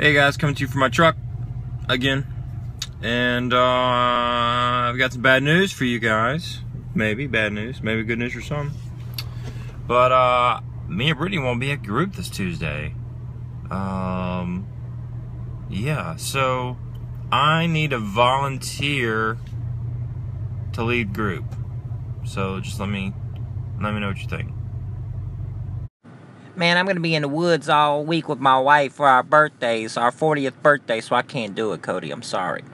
Hey guys, coming to you from my truck again. And uh, I've got some bad news for you guys. Maybe bad news, maybe good news for some. But uh, me and Brittany won't be at group this Tuesday. Um, yeah, so I need a volunteer to lead group. So just let me let me know what you think. Man, I'm gonna be in the woods all week with my wife for our birthdays, our 40th birthday, so I can't do it, Cody. I'm sorry.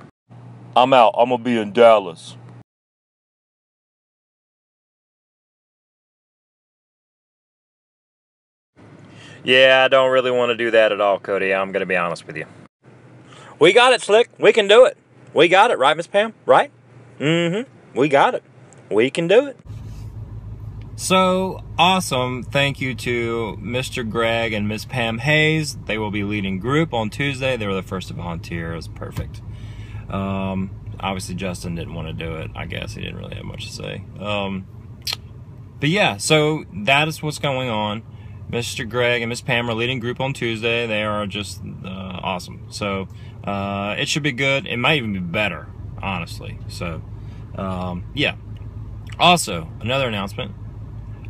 I'm out. I'm gonna be in Dallas. Yeah, I don't really want to do that at all, Cody. I'm gonna be honest with you. We got it, Slick. We can do it. We got it, right, Miss Pam? Right? Mm-hmm. We got it. We can do it. So awesome. Thank you to Mr. Greg and Miss Pam Hayes. They will be leading group on Tuesday. They were the first to volunteer. It was perfect. Um, obviously, Justin didn't want to do it. I guess he didn't really have much to say. Um, but yeah, so that is what's going on. Mr. Greg and Miss Pam are leading group on Tuesday. They are just uh, awesome. So uh, it should be good. It might even be better, honestly. So um, yeah. Also, another announcement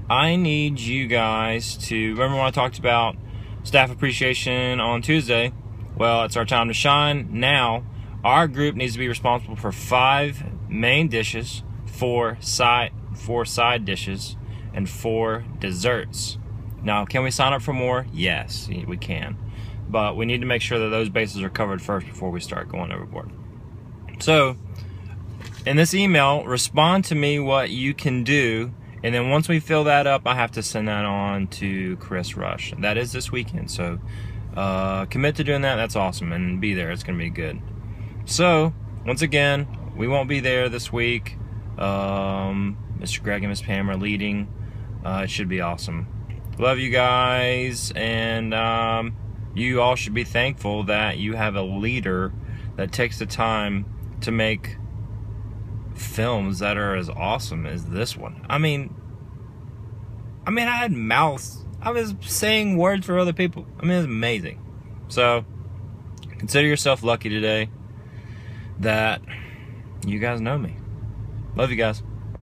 I need you guys to remember when I talked about staff appreciation on Tuesday? Well, it's our time to shine. Now, our group needs to be responsible for five main dishes, four side four side dishes, and four desserts. Now, can we sign up for more? Yes, we can. But we need to make sure that those bases are covered first before we start going overboard. So, in this email, respond to me what you can do and then once we fill that up, I have to send that on to Chris Rush. That is this weekend. So uh, commit to doing that. That's awesome. And be there. It's going to be good. So, once again, we won't be there this week. Um, Mr. Greg and Miss Pam are leading. Uh, it should be awesome. Love you guys. And um, you all should be thankful that you have a leader that takes the time to make films that are as awesome as this one. I mean, I mean, I had mouths. I was saying words for other people. I mean, it's amazing. So, consider yourself lucky today that you guys know me. Love you guys.